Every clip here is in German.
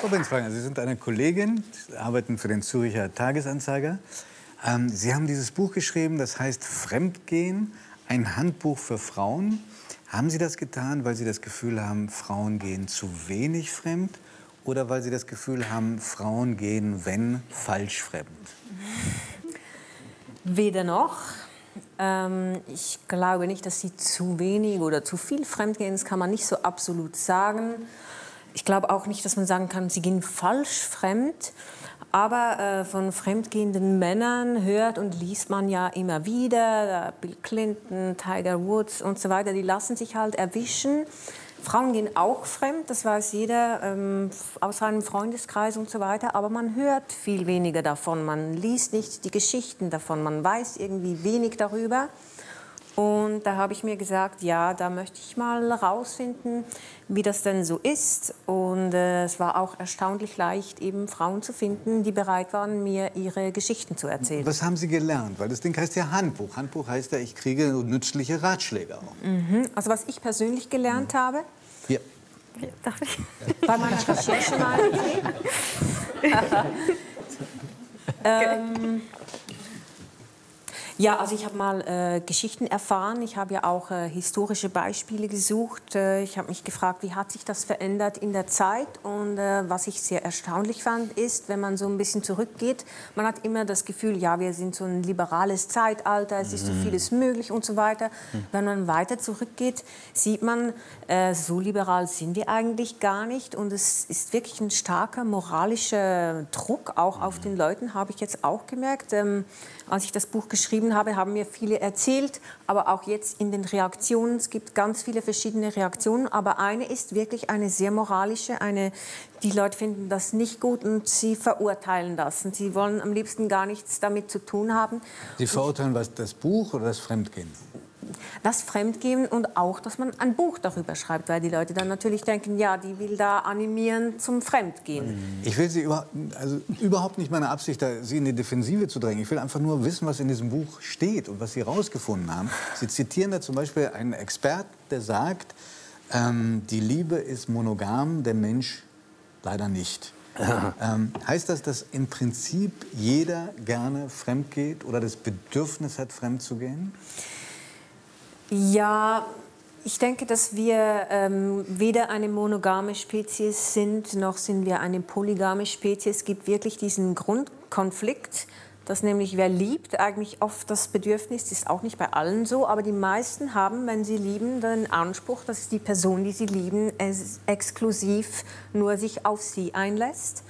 Frau Benzwanger, Sie sind eine Kollegin, arbeiten für den Züricher Tagesanzeiger. Ähm, Sie haben dieses Buch geschrieben, das heißt Fremdgehen, ein Handbuch für Frauen. Haben Sie das getan, weil Sie das Gefühl haben, Frauen gehen zu wenig fremd? Oder weil Sie das Gefühl haben, Frauen gehen, wenn, falsch fremd? Weder noch. Ähm, ich glaube nicht, dass sie zu wenig oder zu viel fremdgehen. Das kann man nicht so absolut sagen. Ich glaube auch nicht, dass man sagen kann, sie gehen falsch fremd. Aber äh, von fremdgehenden Männern hört und liest man ja immer wieder, Bill Clinton, Tiger Woods und so weiter, die lassen sich halt erwischen. Frauen gehen auch fremd, das weiß jeder ähm, aus seinem Freundeskreis und so weiter, aber man hört viel weniger davon, man liest nicht die Geschichten davon, man weiß irgendwie wenig darüber. Und da habe ich mir gesagt, ja, da möchte ich mal rausfinden, wie das denn so ist. Und äh, es war auch erstaunlich leicht, eben Frauen zu finden, die bereit waren, mir ihre Geschichten zu erzählen. Was haben Sie gelernt? Weil das Ding heißt ja Handbuch. Handbuch heißt ja, ich kriege nützliche Ratschläge auch. Mhm. Also was ich persönlich gelernt mhm. habe. Hier. Darf ich? Bei meiner Recherche mal. ähm, ja, also ich habe mal äh, Geschichten erfahren. Ich habe ja auch äh, historische Beispiele gesucht. Äh, ich habe mich gefragt, wie hat sich das verändert in der Zeit? Und äh, was ich sehr erstaunlich fand, ist, wenn man so ein bisschen zurückgeht, man hat immer das Gefühl, ja, wir sind so ein liberales Zeitalter, es ist so mhm. vieles möglich und so weiter. Mhm. Wenn man weiter zurückgeht, sieht man, äh, so liberal sind wir eigentlich gar nicht. Und es ist wirklich ein starker moralischer Druck auch auf mhm. den Leuten, habe ich jetzt auch gemerkt. Ähm, als ich das Buch geschrieben habe, haben mir viele erzählt, aber auch jetzt in den Reaktionen. Es gibt ganz viele verschiedene Reaktionen, aber eine ist wirklich eine sehr moralische, eine, die Leute finden das nicht gut und sie verurteilen das. Und sie wollen am liebsten gar nichts damit zu tun haben. Sie verurteilen was, das Buch oder das Fremdgehen? Das Fremdgehen und auch, dass man ein Buch darüber schreibt, weil die Leute dann natürlich denken, ja, die will da animieren zum Fremdgehen. Ich will Sie über, also überhaupt nicht meine Absicht, da Sie in die Defensive zu drängen. Ich will einfach nur wissen, was in diesem Buch steht und was Sie herausgefunden haben. Sie zitieren da zum Beispiel einen Experten, der sagt, ähm, die Liebe ist monogam, der Mensch leider nicht. Ähm, heißt das, dass im Prinzip jeder gerne fremd geht oder das Bedürfnis hat, fremd zu gehen? Ja, ich denke, dass wir ähm, weder eine monogame Spezies sind, noch sind wir eine polygame Spezies. Es gibt wirklich diesen Grundkonflikt, dass nämlich wer liebt, eigentlich oft das Bedürfnis, ist auch nicht bei allen so, aber die meisten haben, wenn sie lieben, den Anspruch, dass die Person, die sie lieben, exklusiv nur sich auf sie einlässt.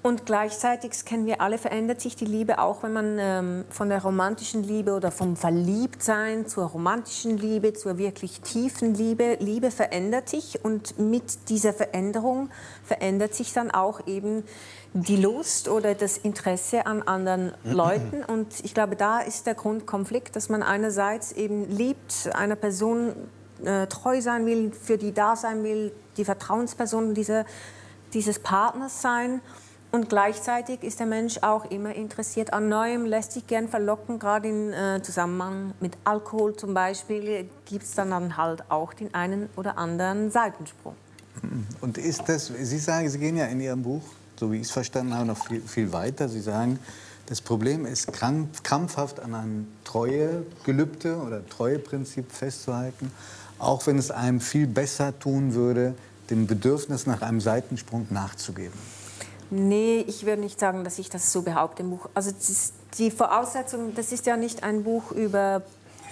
Und gleichzeitig, das kennen wir alle, verändert sich die Liebe auch, wenn man ähm, von der romantischen Liebe oder vom Verliebtsein zur romantischen Liebe, zur wirklich tiefen Liebe, Liebe verändert sich und mit dieser Veränderung verändert sich dann auch eben die Lust oder das Interesse an anderen Leuten. Und ich glaube, da ist der Grundkonflikt, dass man einerseits eben liebt, einer Person äh, treu sein will, für die da sein will, die Vertrauensperson dieser, dieses Partners sein und gleichzeitig ist der Mensch auch immer interessiert an Neuem, lässt sich gern verlocken, gerade im äh, Zusammenhang mit Alkohol zum Beispiel gibt es dann, dann halt auch den einen oder anderen Seitensprung. Und ist das, Sie sagen, Sie gehen ja in Ihrem Buch, so wie ich es verstanden habe, noch viel, viel weiter. Sie sagen, das Problem ist, krampfhaft an einem Treuegelübde oder Treueprinzip festzuhalten, auch wenn es einem viel besser tun würde, dem Bedürfnis nach einem Seitensprung nachzugeben. Nee, ich würde nicht sagen, dass ich das so behaupte im Buch. Also die Voraussetzung, das ist ja nicht ein Buch über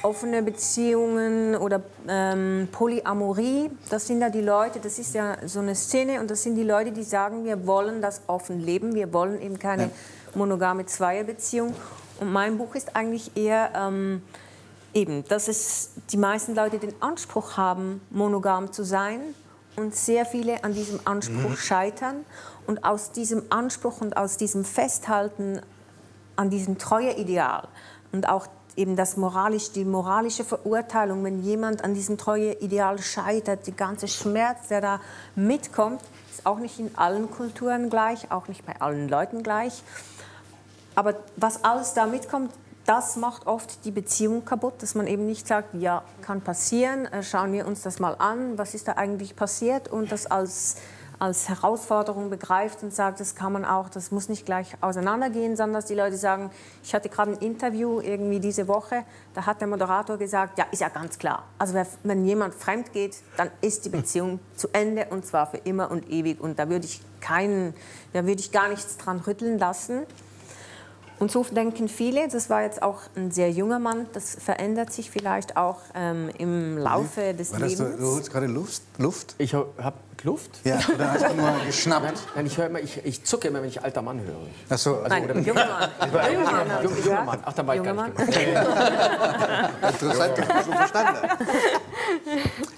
offene Beziehungen oder ähm, Polyamorie. Das sind ja die Leute, das ist ja so eine Szene und das sind die Leute, die sagen, wir wollen das offen leben, wir wollen eben keine ja. monogame Zweierbeziehung. Und mein Buch ist eigentlich eher ähm, eben, dass es die meisten Leute den Anspruch haben, monogam zu sein und sehr viele an diesem Anspruch mhm. scheitern und aus diesem Anspruch und aus diesem Festhalten an diesem Treueideal und auch eben das moralisch, die moralische Verurteilung, wenn jemand an diesem Treueideal scheitert, die ganze Schmerz, der da mitkommt, ist auch nicht in allen Kulturen gleich, auch nicht bei allen Leuten gleich. Aber was alles da mitkommt, das macht oft die Beziehung kaputt, dass man eben nicht sagt, ja, kann passieren, äh, schauen wir uns das mal an, was ist da eigentlich passiert und das als als Herausforderung begreift und sagt, das kann man auch, das muss nicht gleich auseinandergehen, sondern dass die Leute sagen, ich hatte gerade ein Interview irgendwie diese Woche, da hat der Moderator gesagt, ja, ist ja ganz klar. Also wenn jemand fremd geht, dann ist die Beziehung zu Ende und zwar für immer und ewig und da würde ich keinen, da würde ich gar nichts dran rütteln lassen. Und so denken viele, das war jetzt auch ein sehr junger Mann, das verändert sich vielleicht auch ähm, im Laufe des war Lebens. Du, du holst gerade Luft? Luft? Ich habe Luft? Ja, oder hast du nur geschnappt? Nein, ich, immer, ich, ich zucke immer, wenn ich alter Mann höre. Ach so. Also, Nein, oder junger Mann. junger Mann. Junger, junger Mann. Ach, da war ich gar nicht Interessant, dass du schon verstanden.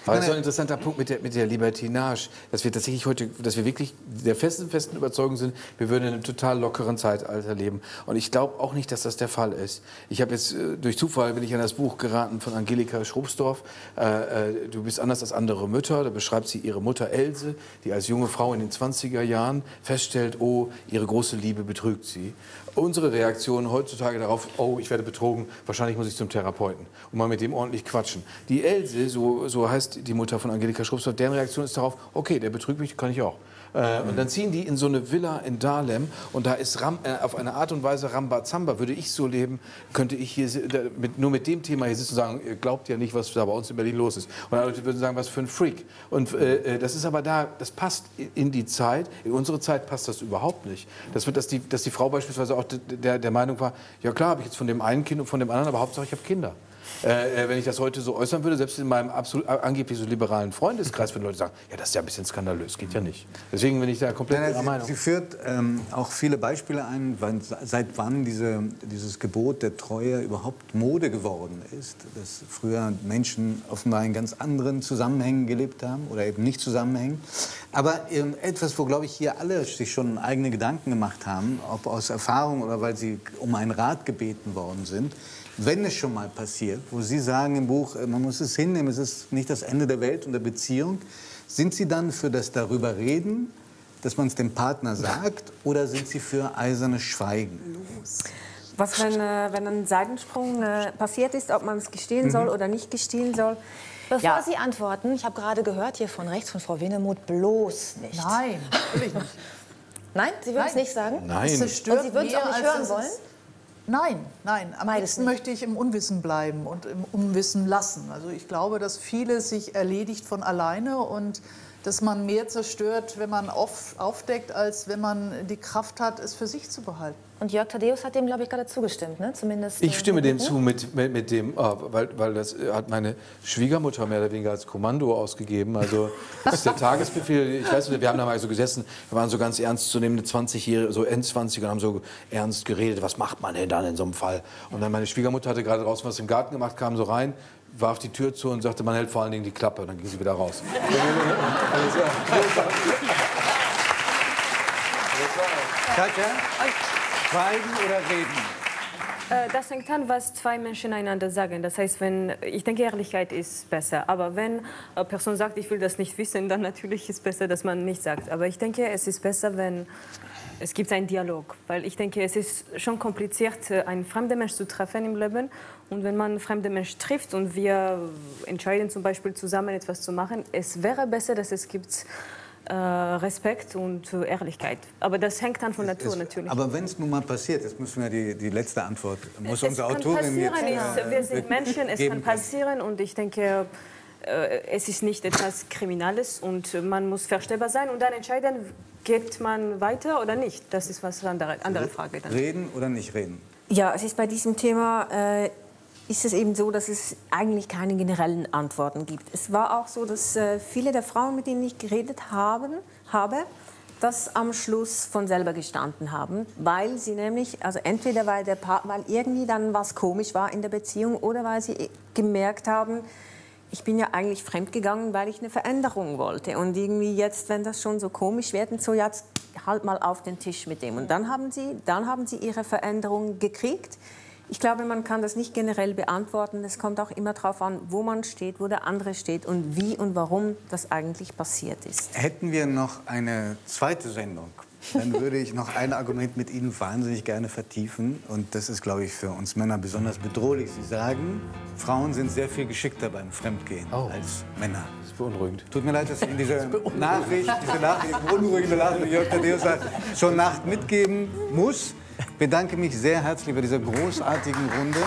Aber das ist ein interessanter Punkt mit der, mit der Libertinage, dass wir tatsächlich heute, dass wir wirklich der festen, festen Überzeugung sind, wir würden in einem total lockeren Zeitalter leben. Und ich glaube auch nicht, dass das der Fall ist. Ich habe jetzt äh, durch Zufall bin ich an das Buch geraten von Angelika Schrobsdorf. Äh, äh, du bist anders als andere Mütter. Da beschreibt sie ihre Mutter Else, die als junge Frau in den 20er Jahren feststellt, oh, ihre große Liebe betrügt sie. Unsere Reaktion heutzutage darauf, oh, ich werde betrogen, wahrscheinlich muss ich zum Therapeuten und mal mit dem ordentlich quatschen. Die Else, so, so heißt die Mutter von Angelika Schrubsdorf, deren Reaktion ist darauf, okay, der betrügt mich, kann ich auch. Äh, und dann ziehen die in so eine Villa in Dahlem und da ist Ram, äh, auf eine Art und Weise Rambazamba. Würde ich so leben, könnte ich hier mit, nur mit dem Thema hier sitzen und sagen, ihr glaubt ja nicht, was da bei uns in Berlin los ist. Und Leute würden sagen, was für ein Freak. Und äh, äh, das ist aber da, das passt in die Zeit. In unsere Zeit passt das überhaupt nicht. Das wird, dass die, dass die Frau beispielsweise auch der, der Meinung war, ja klar, habe ich jetzt von dem einen Kind und von dem anderen, aber Hauptsache ich habe Kinder. Äh, äh, wenn ich das heute so äußern würde, selbst in meinem absolut, angeblich so liberalen Freundeskreis, würden Leute sagen, ja, das ist ja ein bisschen skandalös, geht ja nicht. Deswegen bin ich da komplett ihrer Meinung. Sie führt ähm, auch viele Beispiele ein, wann, seit wann diese, dieses Gebot der Treue überhaupt Mode geworden ist. Dass früher Menschen offenbar in ganz anderen Zusammenhängen gelebt haben oder eben nicht zusammenhängen. Aber ähm, etwas, wo, glaube ich, hier alle sich schon eigene Gedanken gemacht haben, ob aus Erfahrung oder weil sie um einen Rat gebeten worden sind, wenn es schon mal passiert, wo Sie sagen im Buch, äh, man muss es hinnehmen, es ist nicht das Ende der Welt und der Beziehung, sind Sie dann für das darüber reden, dass man es dem Partner sagt, oder sind Sie für eisernes Schweigen? Was, wenn, äh, wenn ein Seitensprung äh, passiert ist, ob man es gestehen mhm. soll oder nicht gestehen soll? Bevor ja. Sie antworten, ich habe gerade gehört hier von rechts von Frau Wenemuth, bloß nicht. Nein, will ich nicht. Nein, Sie würden es nicht sagen? Nein. Und Sie würden es auch nicht hören wollen? Nein, nein. Am liebsten möchte ich im Unwissen bleiben und im Unwissen lassen. Also ich glaube, dass vieles sich erledigt von alleine und dass man mehr zerstört, wenn man auf, aufdeckt, als wenn man die Kraft hat, es für sich zu behalten. Und Jörg Thaddeus hat dem, glaube ich, gerade zugestimmt, ne? Zumindest. Ich stimme dem zu, mit, mit, mit dem, oh, weil, weil das hat meine Schwiegermutter mehr oder weniger als Kommando ausgegeben. Also das ist der Tagesbefehl. Ich weiß nicht, wir haben da mal so gesessen, wir waren so ganz ernst zu nehmen, 20-Jährige, so End-20 und haben so ernst geredet. Was macht man denn dann in so einem Fall? Und dann meine Schwiegermutter hatte gerade draußen was im Garten gemacht, kam so rein, warf die Tür zu und sagte, man hält vor allen Dingen die Klappe. Dann ging sie wieder raus. Katja, schweigen oder reden? Äh, das hängt an, was zwei Menschen einander sagen. Das heißt, wenn ich denke, Ehrlichkeit ist besser. Aber wenn eine Person sagt, ich will das nicht wissen, dann natürlich ist es besser, dass man nichts sagt. Aber ich denke, es ist besser, wenn es gibt einen Dialog, weil ich denke, es ist schon kompliziert, äh, einen fremden Mensch zu treffen im Leben. Und wenn man einen fremden Mensch trifft und wir entscheiden zum Beispiel zusammen etwas zu machen, es wäre besser, dass es gibt äh, Respekt und äh, Ehrlichkeit. Aber das hängt dann von Natur es, natürlich. Aber wenn es nun mal passiert, jetzt müssen wir die, die letzte Antwort, muss es unsere Autorin jetzt... Ist, wir sind Menschen, es kann passieren und ich denke, äh, es ist nicht etwas Kriminelles und man muss verstellbar sein und dann entscheiden, geht man weiter oder nicht. Das ist was andere, andere Frage. Dann. Reden oder nicht reden? Ja, es ist bei diesem Thema äh, ist es eben so, dass es eigentlich keine generellen Antworten gibt. Es war auch so, dass äh, viele der Frauen, mit denen ich geredet haben, habe, das am Schluss von selber gestanden haben, weil sie nämlich, also entweder weil, der Partner, weil irgendwie dann was komisch war in der Beziehung oder weil sie gemerkt haben, ich bin ja eigentlich fremdgegangen, weil ich eine Veränderung wollte. Und irgendwie jetzt, wenn das schon so komisch wird, so jetzt halt mal auf den Tisch mit dem. Und dann haben sie, dann haben sie ihre Veränderung gekriegt. Ich glaube, man kann das nicht generell beantworten. Es kommt auch immer darauf an, wo man steht, wo der andere steht und wie und warum das eigentlich passiert ist. Hätten wir noch eine zweite Sendung, dann würde ich noch ein Argument mit Ihnen wahnsinnig gerne vertiefen. Und das ist, glaube ich, für uns Männer besonders bedrohlich. Sie sagen, Frauen sind sehr viel geschickter beim Fremdgehen oh. als Männer. beunruhigend. Tut mir leid, dass ich Ihnen diese Nachricht, diese Nachricht, beunruhigende Nachricht, Jörg Thaddeus sagt, schon Nacht mitgeben muss. Ich bedanke mich sehr herzlich bei dieser großartigen Runde.